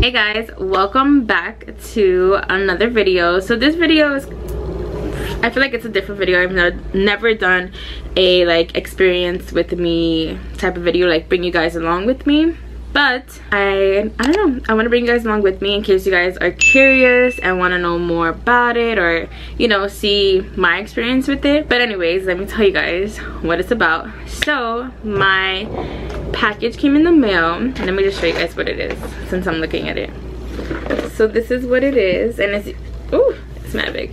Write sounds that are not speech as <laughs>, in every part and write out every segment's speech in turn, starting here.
hey guys welcome back to another video. So this video is i feel like it's a different video. I've never done a like experience with me type of video like bring you guys along with me. But i i don't know. I want to bring you guys along with me in case you guys are curious and want to know more about it or you know see my experience with it. But anyways let me tell you guys what it's about. So my package came in the mail let me just show you guys what it is since i'm looking at it so this is what it is and it's oh it's not big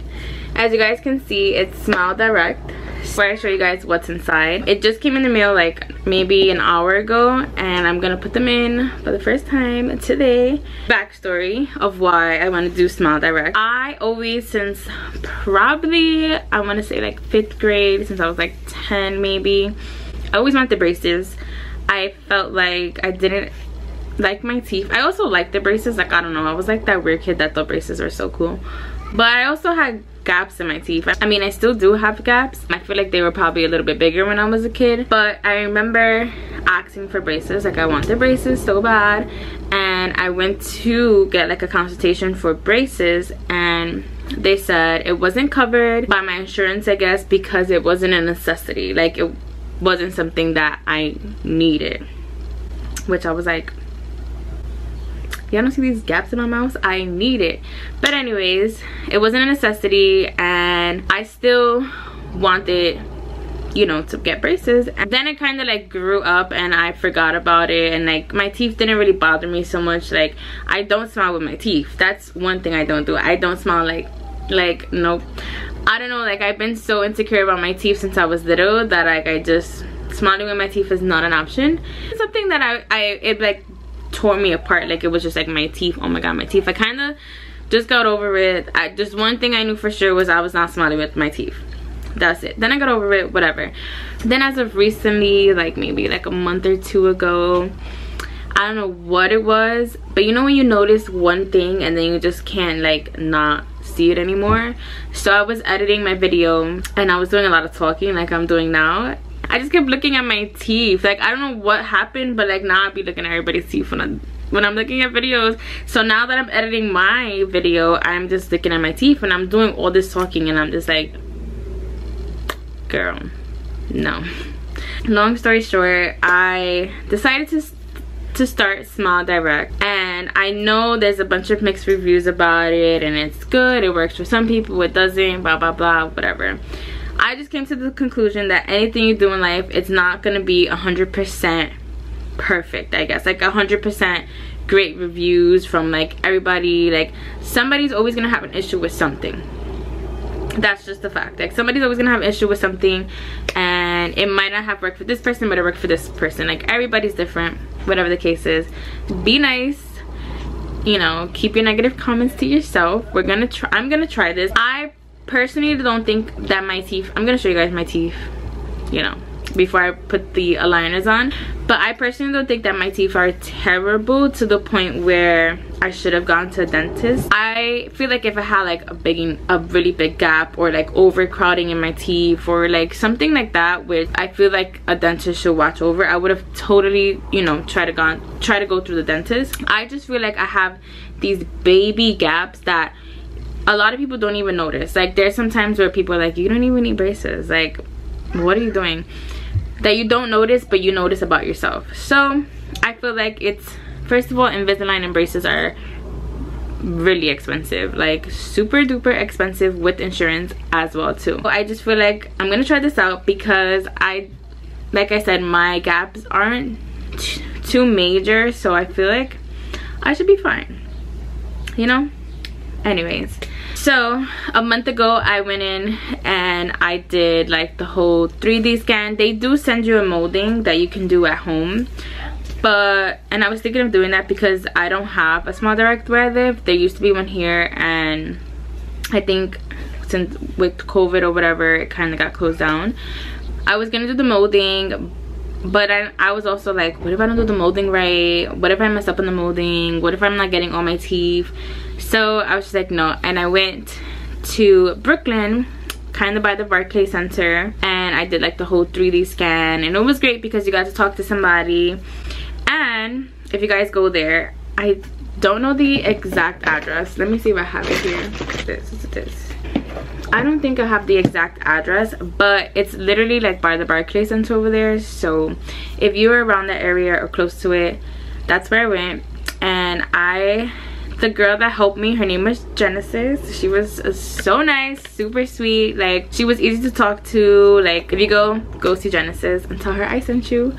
as you guys can see it's smile direct before I show you guys what's inside. It just came in the mail like maybe an hour ago and I'm gonna put them in for the first time today. Backstory of why I want to do Smile Direct. I always since probably I want to say like fifth grade since I was like 10 maybe. I always wanted the braces. I felt like I didn't like my teeth. I also like the braces like I don't know I was like that weird kid that thought braces were so cool. But I also had gaps in my teeth. I mean, I still do have gaps. I feel like they were probably a little bit bigger when I was a kid. But I remember asking for braces. Like, I want the braces so bad. And I went to get, like, a consultation for braces. And they said it wasn't covered by my insurance, I guess, because it wasn't a necessity. Like, it wasn't something that I needed. Which I was like, y'all don't see these gaps in my mouth? I need it. But anyways it wasn't a necessity and i still wanted you know to get braces. And then it kind of like grew up and i forgot about it and like my teeth didn't really bother me so much. Like i don't smile with my teeth. That's one thing i don't do. I don't smile like like nope i don't know like i've been so insecure about my teeth since i was little that like i just smiling with my teeth is not an option. It's something that i i it like tore me apart like it was just like my teeth. Oh my god my teeth. I kind of just got over it. I just one thing i knew for sure was i was not smiling with my teeth. That's it. Then i got over it whatever. Then as of recently like maybe like a month or two ago i don't know what it was but you know when you notice one thing and then you just can't like not see it anymore so i was editing my video and i was doing a lot of talking like i'm doing now I just kept looking at my teeth. Like, I don't know what happened, but like now I'd be looking at everybody's teeth when I'm, when I'm looking at videos. So now that I'm editing my video, I'm just looking at my teeth and I'm doing all this talking and I'm just like, girl, no. Long story short, I decided to to start Smile Direct and I know there's a bunch of mixed reviews about it and it's good it works for some people it doesn't blah blah blah whatever I just came to the conclusion that anything you do in life, it's not gonna be 100% perfect, I guess. Like 100% great reviews from like everybody. Like somebody's always gonna have an issue with something. That's just the fact. Like somebody's always gonna have an issue with something and it might not have worked for this person, but it worked for this person. Like everybody's different, whatever the case is. Be nice. You know keep your negative comments to yourself. We're gonna try i'm gonna try this. I personally don't think that my teeth i'm gonna show you guys my teeth you know before i put the aligners on. But i personally don't think that my teeth are terrible to the point where i should have gone to a dentist. I feel like if i had like a big a really big gap or like overcrowding in my teeth or like something like that which i feel like a dentist should watch over i would have totally you know try to go try to go through the dentist. I just feel like i have these baby gaps that a lot of people don't even notice. Like there's some times where people are like you don't even need braces. Like what are you doing that you don't notice but you notice about yourself. So i feel like it's first of all invisalign and braces are really expensive. Like super duper expensive with insurance as well too. I just feel like i'm gonna try this out because i like i said my gaps aren't too major so i feel like i should be fine. You know? Anyways so a month ago i went in and i did like the whole 3d scan. They do send you a molding that you can do at home but and i was thinking of doing that because i don't have a smile direct where i live there used to be one here and i think since with covid or whatever it kind of got closed down. I was gonna do the molding but I, I was also like what if i don't do the molding right? What if i mess up on the molding? What if i'm not getting all my teeth? So i was just like no. And i went to brooklyn kind of by the barclay center and i did like the whole 3d scan. And it was great because you got to talk to somebody. And if you guys go there i don't know the exact address. Let me see if i have it here. This is this i don't think i have the exact address but it's literally like by the barclay center over there. So if you're around that area or close to it that's where i went. And i the girl that helped me her name was genesis. She was uh, so nice super sweet. Like she was easy to talk to. Like if you go go see genesis and tell her i sent you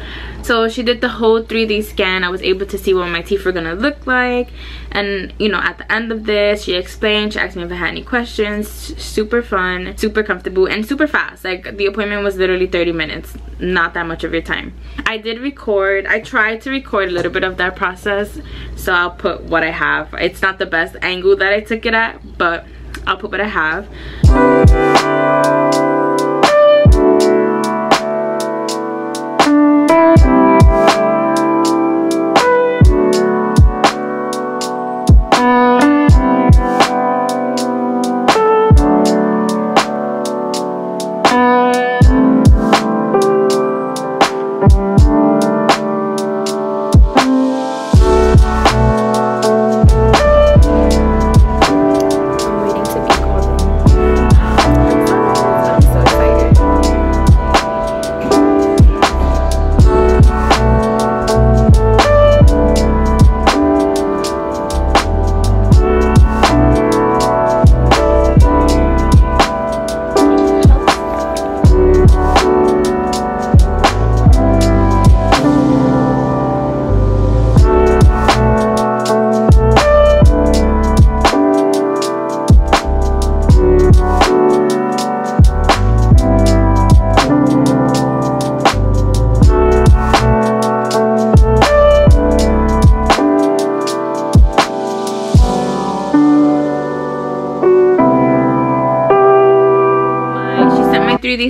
so she did the whole 3d scan. I was able to see what my teeth were gonna look like. And you know at the end of this she explained she asked me if i had any questions. Super fun super comfortable and super fast. Like the appointment was literally 30 minutes. Not that much of your time. I did record. I tried to record a little bit of that process so i'll put what i have. It's not the best angle that I took it at, but I'll put what I have.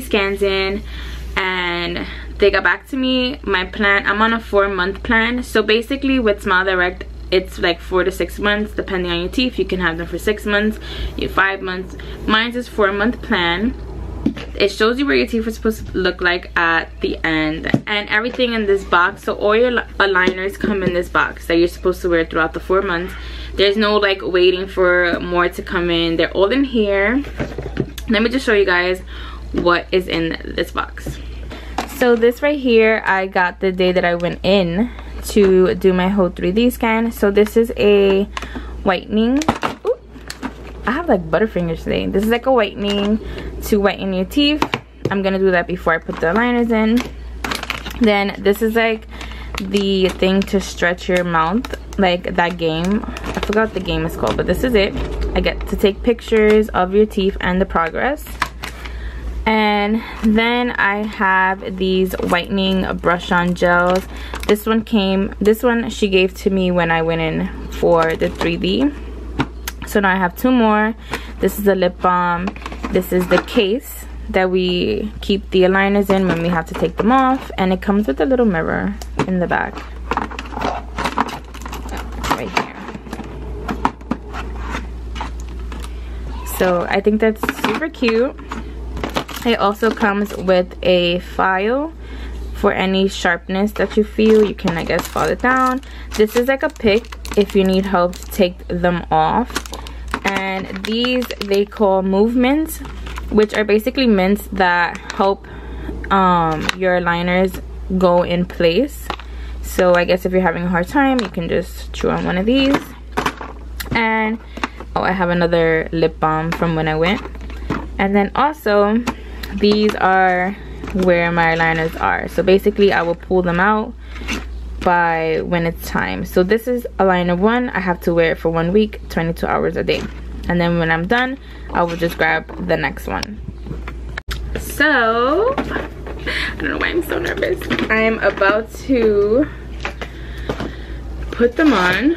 Scans in and they got back to me. My plan i'm on a four month plan. So basically with smile direct it's like four to six months depending on your teeth. You can have them for six months you five months. Mine's is four month plan. It shows you where your teeth are supposed to look like at the end. And everything in this box so all your aligners come in this box that you're supposed to wear throughout the four months. There's no like waiting for more to come in. They're all in here. Let me just show you guys what is in this box. So this right here i got the day that i went in to do my whole 3d scan. So this is a whitening. Ooh, i have like butterfingers today. This is like a whitening to whiten your teeth. I'm gonna do that before i put the aligners in. Then this is like the thing to stretch your mouth like that game. I forgot the game is called but this is it. I get to take pictures of your teeth and the progress and then I have these whitening brush on gels. This one came this one she gave to me when I went in for the 3D so now I have two more. This is the lip balm. This is the case that we keep the aligners in when we have to take them off. And it comes with a little mirror in the back. Right here. So I think that's super cute it also comes with a file for any sharpness that you feel. You can i guess file it down. This is like a pick if you need help to take them off. And these they call movements which are basically mints that help um, your liners go in place. So i guess if you're having a hard time you can just chew on one of these. And oh i have another lip balm from when i went. And then also these are where my liners are. So basically i will pull them out by when it's time. So this is aligner one. I have to wear it for one week 22 hours a day. And then when i'm done i will just grab the next one. So i don't know why i'm so nervous. I'm about to put them on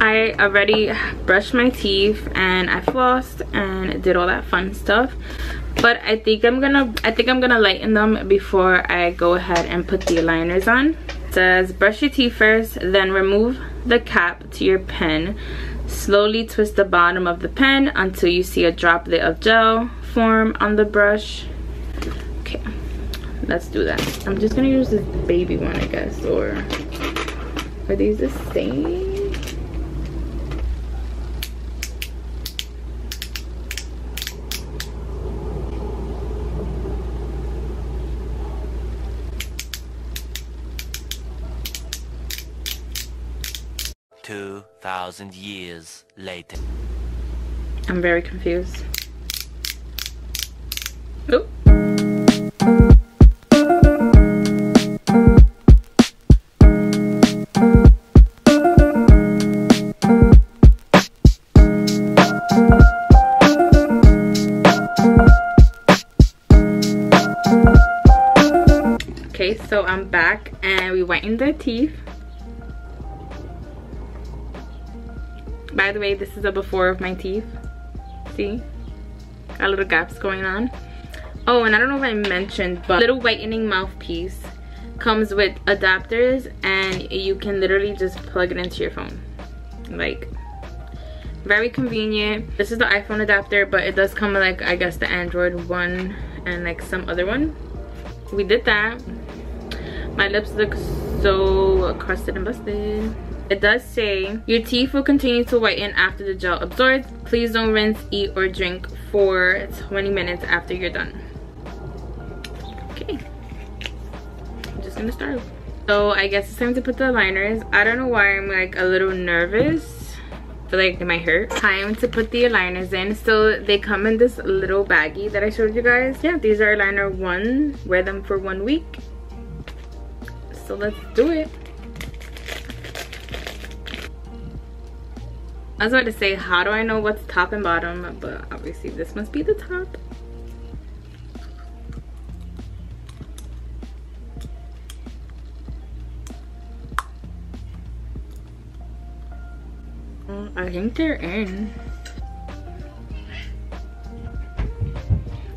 I already brushed my teeth and I flossed and did all that fun stuff. But I think I'm gonna I think I'm gonna lighten them before I go ahead and put the aligners on. It says brush your teeth first then remove the cap to your pen. Slowly twist the bottom of the pen until you see a droplet of gel form on the brush. Okay let's do that. I'm just gonna use this baby one i guess or are these the same Two thousand years later. I'm very confused. Okay, so I'm back and we whitened the teeth. By the way, this is a before of my teeth. See? Got little gaps going on. Oh, and I don't know if I mentioned, but little whitening mouthpiece comes with adapters and you can literally just plug it into your phone. Like, very convenient. This is the iPhone adapter, but it does come with like, I guess the Android one and like some other one. We did that. My lips look so crusted and busted. It does say, your teeth will continue to whiten after the gel absorbs. Please don't rinse, eat, or drink for 20 minutes after you're done. Okay. I'm just gonna start. So I guess it's time to put the liners. I don't know why I'm like a little nervous. I feel like it might hurt. Time to put the aligners in. So they come in this little baggie that I showed you guys. Yeah, these are liner one. Wear them for one week. So let's do it. I was about to say, how do I know what's top and bottom? But obviously this must be the top. I think they're in.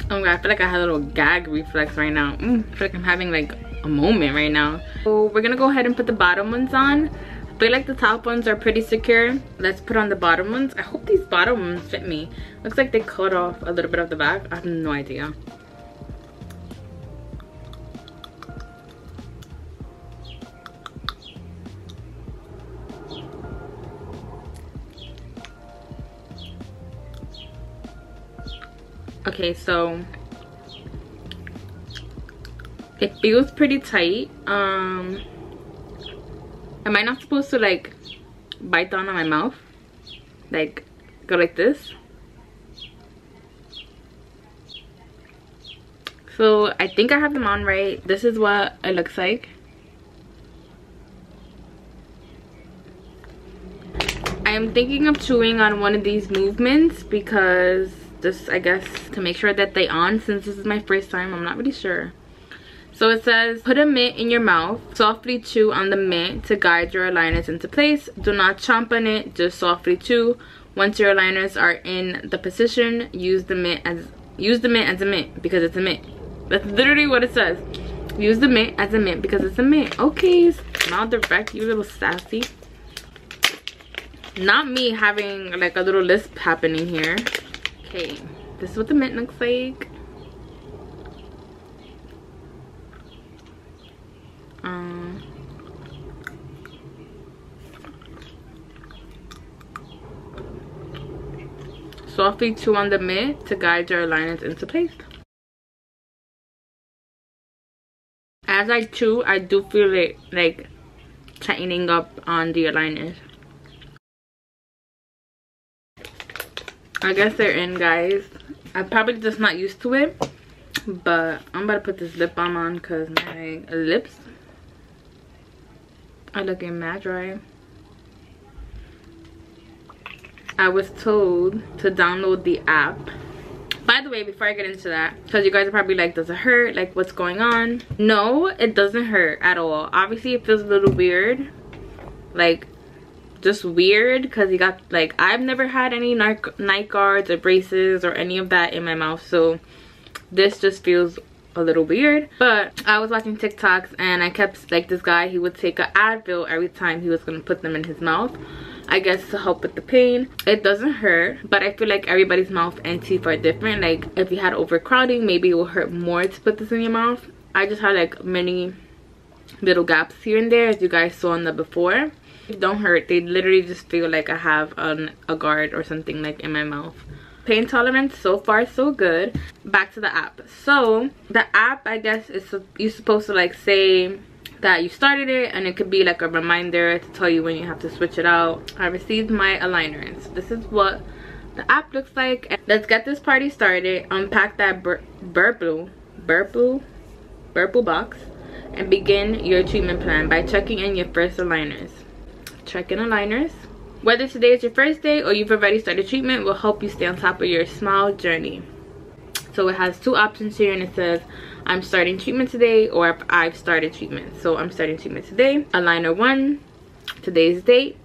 Oh my god, I feel like I had a little gag reflex right now. Mm, I feel like I'm having like a moment right now. So we're gonna go ahead and put the bottom ones on. Feel like the top ones are pretty secure. Let's put on the bottom ones. I hope these bottom ones fit me. Looks like they cut off a little bit of the back. I have no idea. Okay, so it feels pretty tight. Um am I not supposed to like bite down on my mouth? Like go like this? So I think I have them on right. This is what it looks like. I am thinking of chewing on one of these movements because just I guess to make sure that they on since this is my first time I'm not really sure so it says put a mint in your mouth softly chew on the mint to guide your aligners into place. Do not chomp on it just softly chew. Once your aligners are in the position use the mint as use the mint as a mint because it's a mint that's literally what it says. Use the mint as a mint because it's a mint okay now direct you little sassy. Not me having like a little lisp happening here. Okay this is what the mint looks like softly chew on the mid to guide your aligners into place as i chew i do feel it like tightening up on the aligners I guess they're in, guys. I'm probably just not used to it. But I'm about to put this lip balm on because my lips are looking mad dry. I was told to download the app. By the way, before I get into that, because you guys are probably like, does it hurt? Like, what's going on? No, it doesn't hurt at all. Obviously, it feels a little weird. Like, just weird because you got like I've never had any night guards or braces or any of that in my mouth so this just feels a little weird but I was watching TikToks and I kept like this guy he would take an Advil every time he was gonna put them in his mouth I guess to help with the pain it doesn't hurt but I feel like everybody's mouth and teeth are different like if you had overcrowding maybe it will hurt more to put this in your mouth I just had like many little gaps here and there as you guys saw in the before. don't hurt. They literally just feel like I have an, a guard or something like in my mouth. Pain tolerance so far so good. Back to the app. So the app I guess is you're supposed to like say that you started it and it could be like a reminder to tell you when you have to switch it out. I received my aligners. This is what the app looks like. Let's get this party started. Unpack that bur Burplu, Burplu, Burplu box and begin your treatment plan by checking in your first aligners. Check in aligners. Whether today is your first day or you've already started treatment will help you stay on top of your smile journey. So it has two options here and it says I'm starting treatment today or I've started treatment. So I'm starting treatment today. Aligner 1, today's date,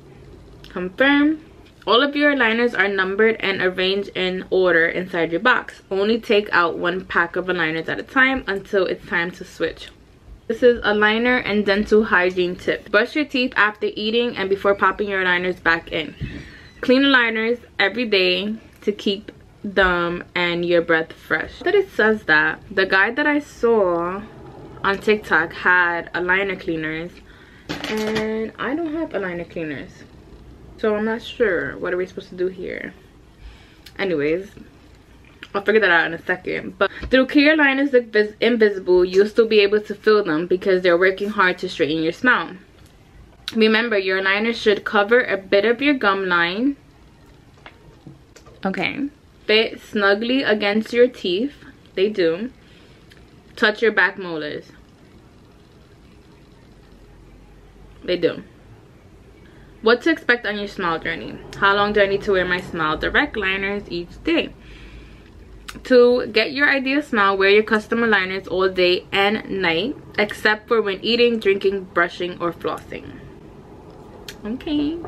confirm. All of your aligners are numbered and arranged in order inside your box. Only take out one pack of aligners at a time until it's time to switch. This is aligner and dental hygiene tip. Brush your teeth after eating and before popping your aligners back in. Clean aligners every day to keep them and your breath fresh. That it says that. The guy that I saw on TikTok had aligner cleaners and I don't have aligner cleaners. So I'm not sure. What are we supposed to do here? Anyways, I'll figure that out in a second. But through clear liners look invisible, you'll still be able to feel them because they're working hard to straighten your smile. Remember, your liner should cover a bit of your gum line. Okay. Fit snugly against your teeth. They do. Touch your back molars. They do. What to expect on your smile journey. How long do I need to wear my Smile Direct liners each day? To get your ideal smile, wear your custom aligners all day and night, except for when eating, drinking, brushing, or flossing. Okay.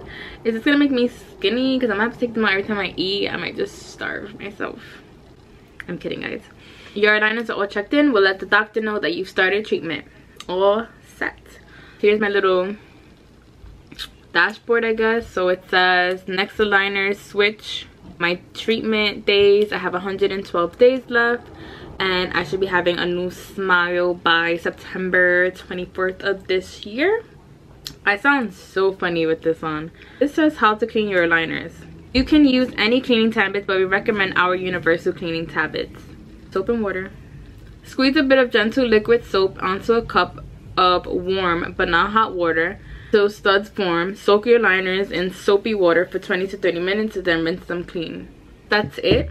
Is this gonna make me skinny? Because I'm gonna have to take them out every time I eat. I might just starve myself. I'm kidding, guys. Your aligners are all checked in. We'll let the doctor know that you've started treatment. All set. Here's my little dashboard, I guess. So it says next aligner switch my treatment days i have 112 days left and i should be having a new smile by september 24th of this year i sound so funny with this on this says how to clean your liners you can use any cleaning tablets but we recommend our universal cleaning tablets soap and water squeeze a bit of gentle liquid soap onto a cup of warm but not hot water so studs form. Soak your liners in soapy water for 20 to 30 minutes and then rinse them clean. That's it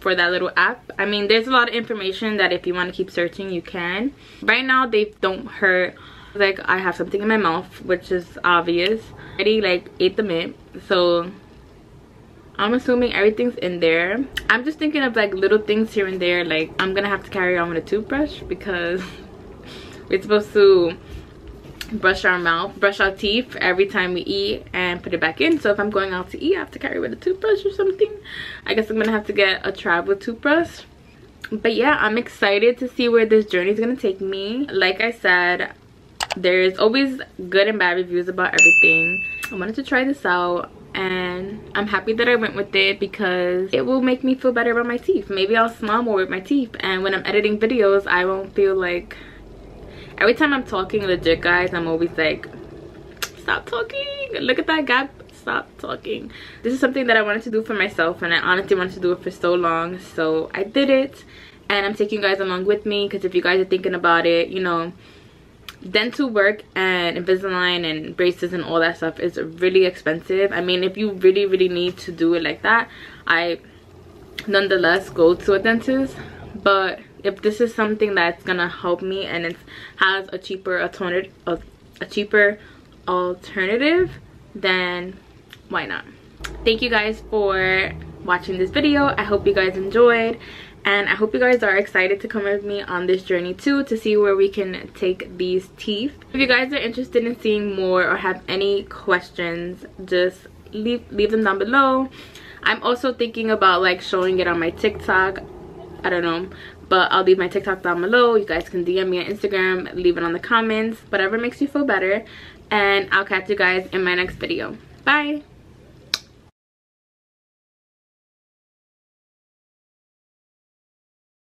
for that little app. I mean, there's a lot of information that if you want to keep searching, you can. Right now, they don't hurt. Like, I have something in my mouth, which is obvious. I already, like, ate the mint. So, I'm assuming everything's in there. I'm just thinking of, like, little things here and there. Like, I'm to have to carry on with a toothbrush because <laughs> we're supposed to brush our mouth brush our teeth every time we eat and put it back in so if i'm going out to eat i have to carry with a toothbrush or something i guess i'm gonna have to get a travel toothbrush but yeah i'm excited to see where this journey is gonna take me like i said there's always good and bad reviews about everything. I wanted to try this out and i'm happy that i went with it because it will make me feel better about my teeth. Maybe i'll smile more with my teeth and when i'm editing videos i won't feel like every time i'm talking legit guys i'm always like stop talking. Look at that gap. Stop talking. This is something that i wanted to do for myself and i honestly wanted to do it for so long so i did it and i'm taking you guys along with me because if you guys are thinking about it you know dental work and invisalign and braces and all that stuff is really expensive. I mean if you really really need to do it like that i nonetheless go to a dentist. But if this is something that's gonna help me and it has a cheaper alternative a, a cheaper alternative then why not? Thank you guys for watching this video. I hope you guys enjoyed and i hope you guys are excited to come with me on this journey too to see where we can take these teeth. If you guys are interested in seeing more or have any questions just leave leave them down below. I'm also thinking about like showing it on my tiktok. I don't know. But i'll leave my tiktok down below. You guys can dm me on instagram leave it on the comments whatever makes you feel better. And i'll catch you guys in my next video. Bye